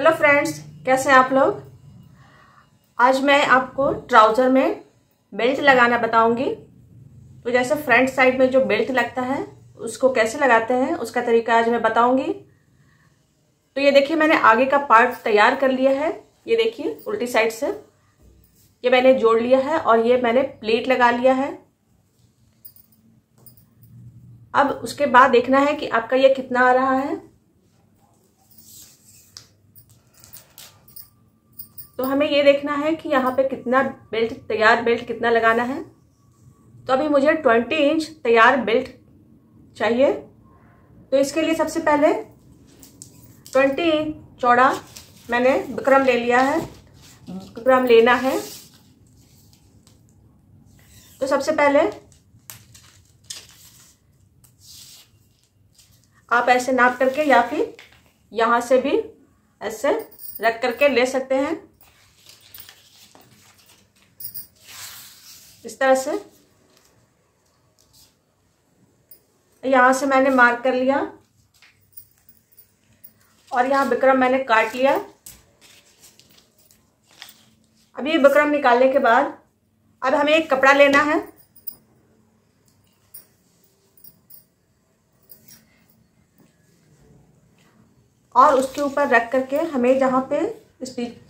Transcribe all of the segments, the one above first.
Hello friends कैसे हैं आप लोग? आज मैं आपको ट्राउज़र में बेल्ट लगाना बताऊँगी। तो जैसे फ्रंट साइड में जो बेल्ट लगता है, उसको कैसे लगाते हैं, उसका तरीका आज मैं बताऊँगी। तो ये देखिए, मैंने आगे का पार्ट तैयार कर लिया है। ये देखिए, उल्टी साइड से। ये मैंने जोड़ लिया है और ये मैंने प्लेट लगा लिया है। अब उसके बाद देखना है कि आपका ये कितना आ रहा है। तो हमें ये देखना है कि यहाँ पे कितना बेल्ट तैयार बेल्ट कितना लगाना है। तो अभी मुझे ट्वेंटी इंच तैयार बेल्ट चाहिए। तो इसके लिए सबसे पहले ट्वेंटी इंच चौड़ा मैंने विक्रम ले लिया है। विक्रम लेना है। तो सबसे पहले आप ऐसे नाप करके या फिर यहाँ से भी ऐसे रख करके ले सकते हैं। इस तरह से। यहाँ से मैंने मार्क कर लिया। और यहाँ विक्रम मैंने काट लिया। अब ये विक्रम निकालने के बाद अब हमें एक कपड़ा लेना है। और उसके ऊपर रख करके हमें जहाँ पे स्टिक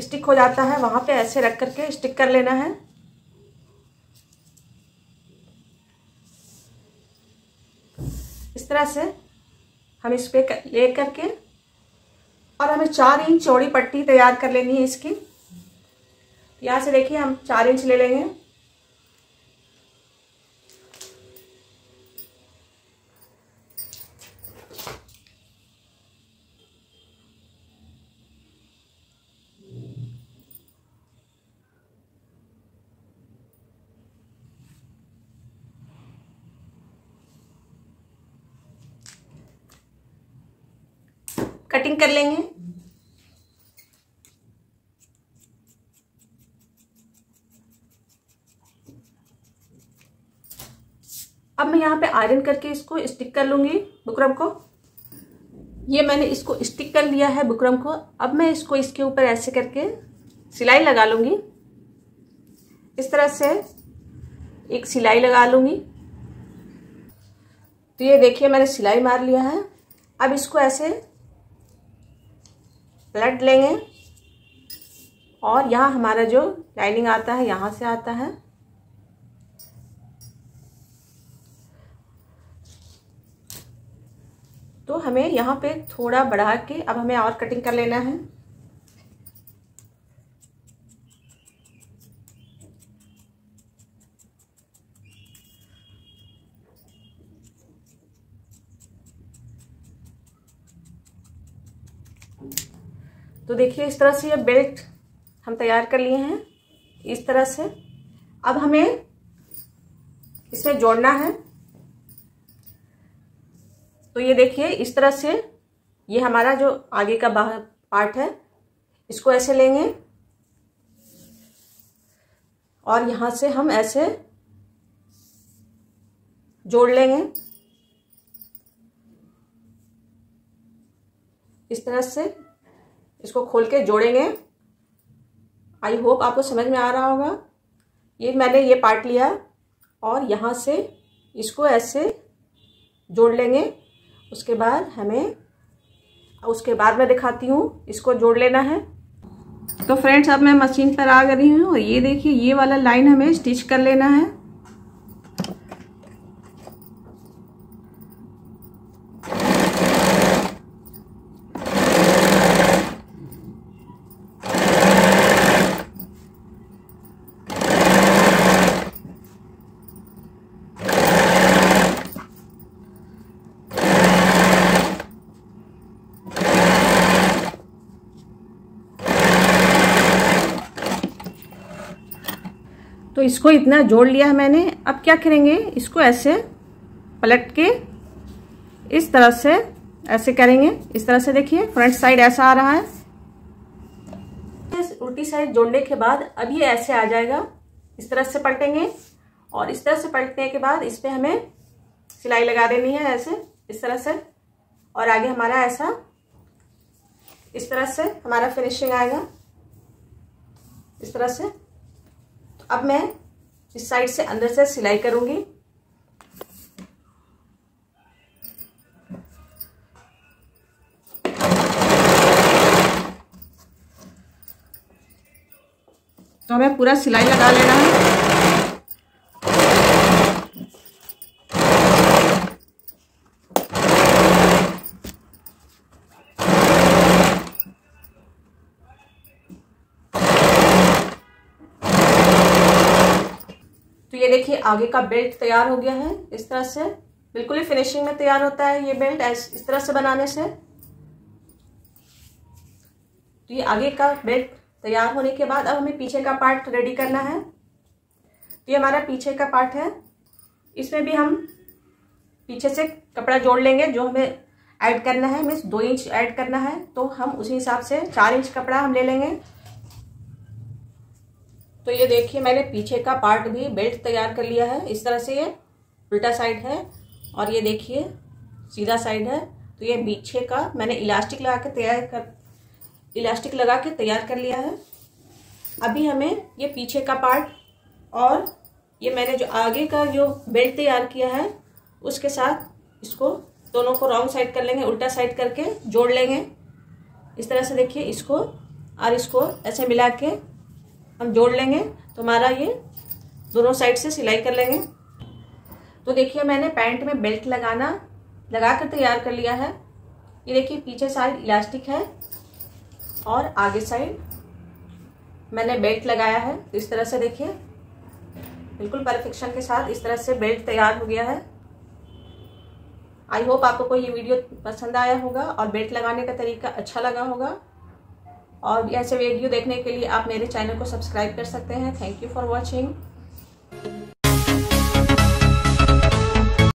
स्टिक हो जाता है, वहाँ पे ऐसे रख करके स्टिक कर लेना है। इस तरह से हम इस पर ले करके और हमें चार इंच चौड़ी पट्टी तैयार कर लेनी है इसकी। यहाँ से देखिए हम चार इंच ले लेंगे। कटिंग कर लेंगे। अब मैं यहाँ पे आयरन करके इसको स्टिक कर लूँगी, बुकरम को। ये मैंने इसको स्टिक कर लिया है बुकरम को। अब मैं इसको इसके ऊपर ऐसे करके सिलाई लगा लूँगी। इस तरह से एक सिलाई लगा लूँगी। तो ये देखिए, मैंने सिलाई मार लिया है। अब इसको ऐसे पलट लेंगे। और यहाँ हमारा जो लाइनिंग आता है, यहाँ से आता है। तो हमें यहाँ पे थोड़ा बढ़ा के अब हमें और कटिंग कर लेना है। तो देखिए, इस तरह से ये बेल्ट हम तैयार कर लिए हैं, इस तरह से। अब हमें इसमें जोड़ना है। तो ये देखिए, इस तरह से ये हमारा जो आगे का बाहर पार्ट है, इसको ऐसे लेंगे। और यहाँ से हम ऐसे जोड़ लेंगे। इस तरह से इसको खोल के जोड़ेंगे। आई होप आपको समझ में आ रहा होगा। ये मैंने ये पार्ट लिया और यहाँ से इसको ऐसे जोड़ लेंगे। उसके बाद हमें, उसके बाद मैं दिखाती हूँ, इसको जोड़ लेना है। तो फ्रेंड्स अब मैं मशीन पर आ गई हूँ और ये देखिए, ये वाला लाइन हमें स्टिच कर लेना है। तो इसको इतना जोड़ लिया है मैंने। अब क्या करेंगे? इसको ऐसे पलट के इस तरह से ऐसे करेंगे। इस तरह से देखिए, फ्रंट साइड ऐसा आ रहा है। उल्टी साइड जोड़ने के बाद अब ये ऐसे आ जाएगा। इस तरह से पलटेंगे और इस तरह से पलटने के बाद इस पर हमें सिलाई लगा देनी है ऐसे, इस तरह से। और आगे हमारा ऐसा, इस तरह से हमारा फिनिशिंग आएगा। इस तरह से। अब मैं इस साइड से अंदर से सिलाई करूँगी। तो हमें पूरा सिलाई लगा लेना है। तो ये देखिए, आगे का बेल्ट तैयार हो गया है, इस तरह से। बिल्कुल ही फिनिशिंग में तैयार होता है ये बेल्ट इस तरह से बनाने से। तो ये आगे का बेल्ट तैयार होने के बाद अब हमें पीछे का पार्ट रेडी करना है। तो ये हमारा पीछे का पार्ट है। इसमें भी हम पीछे से कपड़ा जोड़ लेंगे, जो हमें ऐड करना है मीन्स दो इंच ऐड करना है तो हम उसी हिसाब से चार इंच कपड़ा हम ले लेंगे। तो ये देखिए, मैंने पीछे का पार्ट भी बेल्ट तैयार कर लिया है। इस तरह से ये उल्टा साइड है और ये देखिए, सीधा साइड है। तो ये पीछे का मैंने इलास्टिक लगा के तैयार कर इलास्टिक लगा के तैयार कर लिया है। अभी हमें ये पीछे का पार्ट और ये मैंने जो आगे का जो बेल्ट तैयार किया है, उसके साथ इसको दोनों को रॉन्ग साइड कर लेंगे, उल्टा साइड करके जोड़ लेंगे। इस तरह से देखिए, इसको और इसको ऐसे मिला के हम जोड़ लेंगे तो हमारा ये दोनों साइड से सिलाई कर लेंगे। तो देखिए, मैंने पैंट में बेल्ट लगाना लगा कर तैयार कर लिया है। ये देखिए, पीछे साइड इलास्टिक है और आगे साइड मैंने बेल्ट लगाया है। इस तरह से देखिए, बिल्कुल परफेक्शन के साथ इस तरह से बेल्ट तैयार हो गया है। आई होप आपको ये वीडियो पसंद आया होगा और बेल्ट लगाने का तरीका अच्छा लगा होगा। और ऐसे वीडियो देखने के लिए आप मेरे चैनल को सब्सक्राइब कर सकते हैं। Thank you for watching